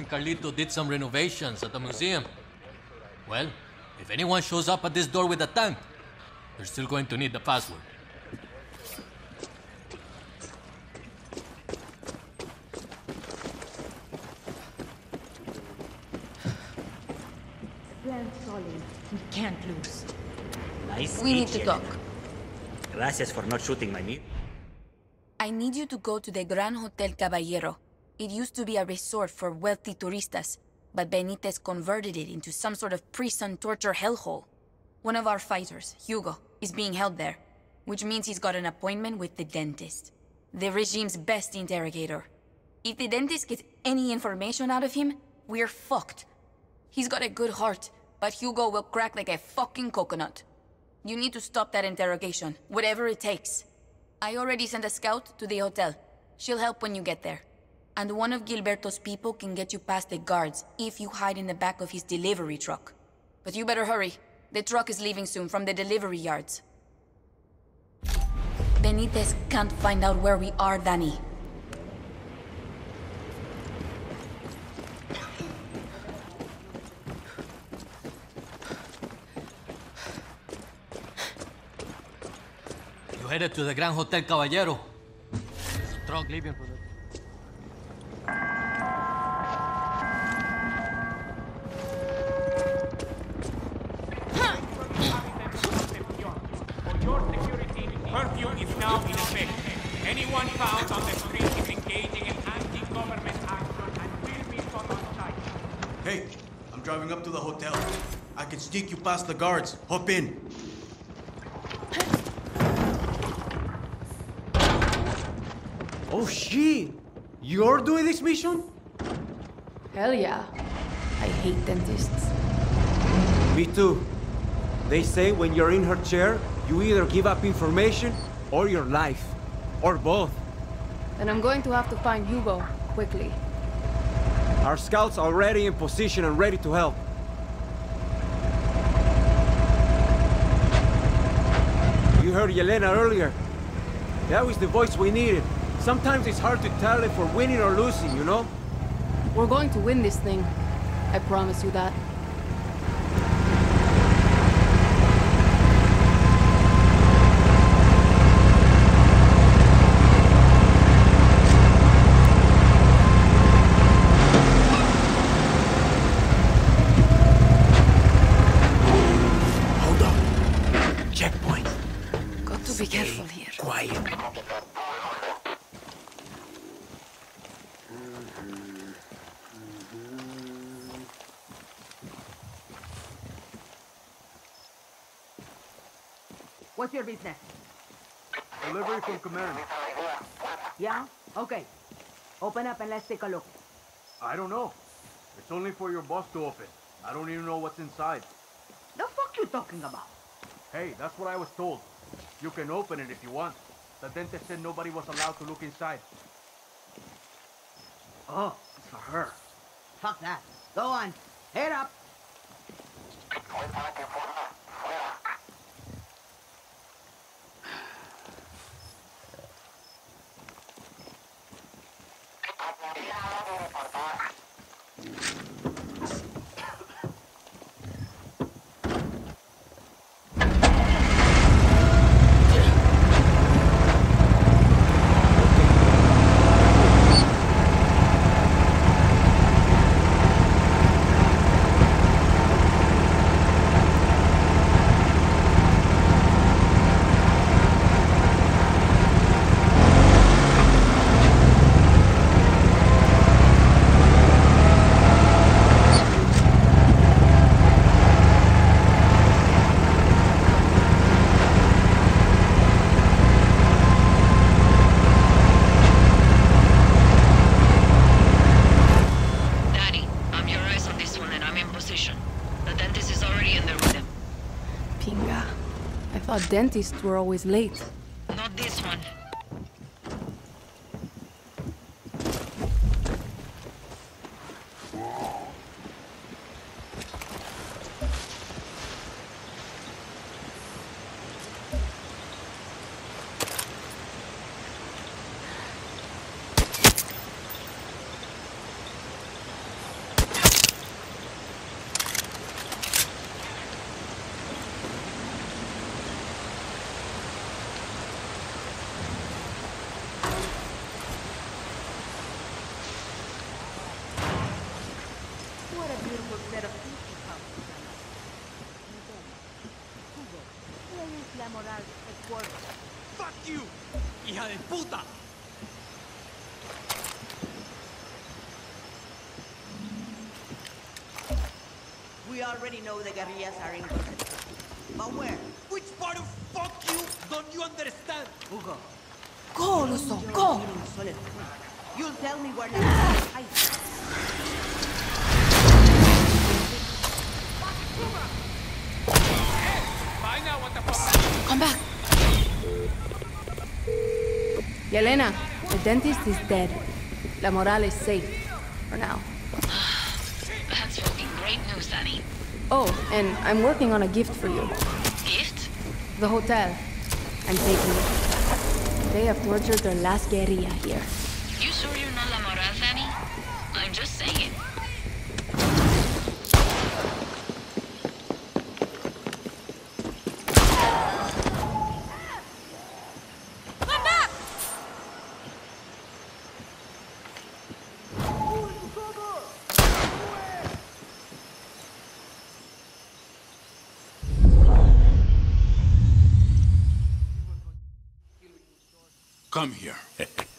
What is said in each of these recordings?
You and Carlito did some renovations at the museum. Well, if anyone shows up at this door with a tank, they're still going to need the password. Plan solid. We can't lose. Nice We need to agent. talk. Gracias for not shooting my meat. I need you to go to the Gran Hotel Caballero. It used to be a resort for wealthy turistas, but Benitez converted it into some sort of prison torture hellhole. One of our fighters, Hugo, is being held there, which means he's got an appointment with the dentist. The regime's best interrogator. If the dentist gets any information out of him, we're fucked. He's got a good heart, but Hugo will crack like a fucking coconut. You need to stop that interrogation, whatever it takes. I already sent a scout to the hotel. She'll help when you get there. And one of Gilberto's people can get you past the guards if you hide in the back of his delivery truck. But you better hurry. The truck is leaving soon from the delivery yards. Benitez can't find out where we are, Dani. You headed to the Grand Hotel Caballero. Truck leaving for Anyone found on the street is engaging in anti-government action and will be put on site. Hey, I'm driving up to the hotel. I can sneak you past the guards. Hop in. Oh shit! You're doing this mission? Hell yeah. I hate dentists. Me too. They say when you're in her chair, you either give up information or your life. Or both. Then I'm going to have to find Hugo, quickly. Our scouts are already in position and ready to help. You heard Yelena earlier. That was the voice we needed. Sometimes it's hard to tell if we're winning or losing, you know? We're going to win this thing. I promise you that. Checkpoint. Got to be careful here. Quiet. What's your business? Delivery from command. Yeah? Okay. Open up and let's take a look. I don't know. It's only for your boss to open. I don't even know what's inside. The fuck you talking about? Hey, that's what I was told. You can open it if you want. The dentist said nobody was allowed to look inside. Oh, it's for her. Fuck that. Go on. Head up. Daddy, I'm your eyes on this one and I'm in position. The dentist is already in the rhythm. Pinga. I thought dentists were always late. Moral headquarters? Fuck you! Hija de puta! We already know the guerrillas are in Concepcion. But where? Which part of fuck you don't you understand? Hugo. Go, Luso, go! hearing solid proof. You'll tell me where La Moral is hiding. Find out what the fuck. Come back. Yelena, the dentist is dead. La Moral is safe. For now. That's fucking great news, Annie. Oh, and I'm working on a gift for you. Gift? The hotel. I'm taking it. They have tortured their last guerrilla here. You sure you're not La Moral, Annie? I'm just saying. Come here.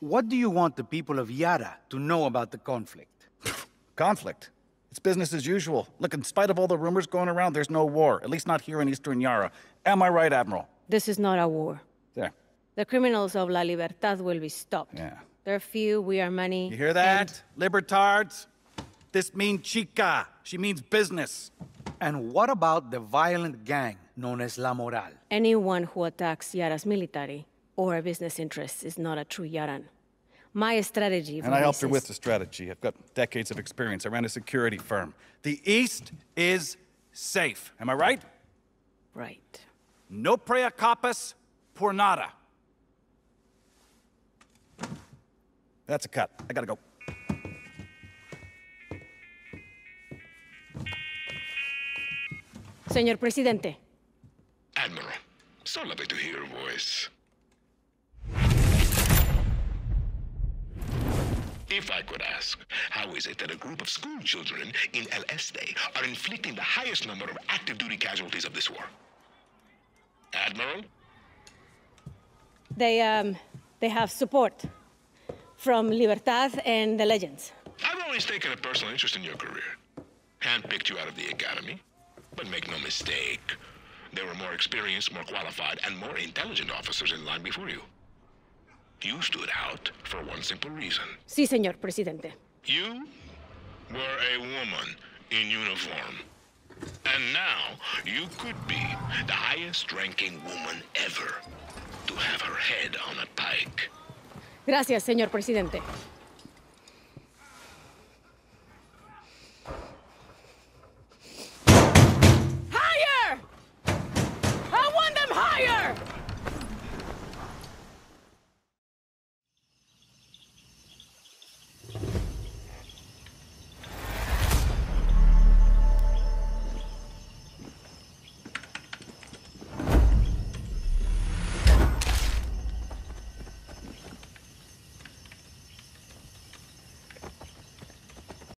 What do you want the people of Yara to know about the conflict? Conflict. It's business as usual. Look, in spite of all the rumors going around, there's no war. At least not here in Eastern Yara. Am I right, Admiral? This is not a war. There. The criminals of La Libertad will be stopped. Yeah. They're few, we are many. You hear that? Libertards? This means chica. She means business. And what about the violent gang known as La Moral? Anyone who attacks Yara's military or a business interests is not a true Yaran. My strategy And I helped her with the strategy. I've got decades of experience. I ran a security firm. The East is safe. Am I right? Right. No prea capas por nada. That's a cut. I gotta go. Señor Presidente, Admiral, so lovely to hear your voice. If I could ask, how is it that a group of school children in El Este are inflicting the highest number of active duty casualties of this war? Admiral? they um they have support from Libertad and the Legends. I've always taken a personal interest in your career. Handpicked you out of the academy. But make no mistake, there were more experienced, more qualified, and more intelligent officers in line before you. You stood out for one simple reason. Sí, señor Presidente. You were a woman in uniform. And now you could be the highest ranking woman ever to have her head on a pike. Gracias, señor Presidente.